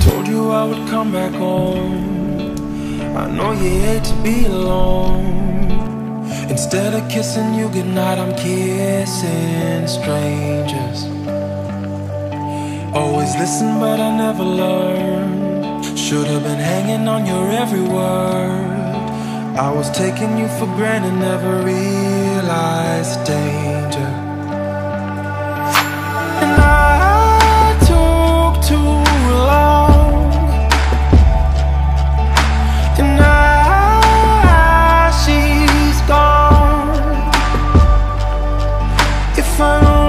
told you I would come back home. I know you hate to be alone. Instead of kissing you goodnight, I'm kissing strangers. Always listen, but I never learned. Should have been hanging on your every word. I was taking you for granted, never realized if I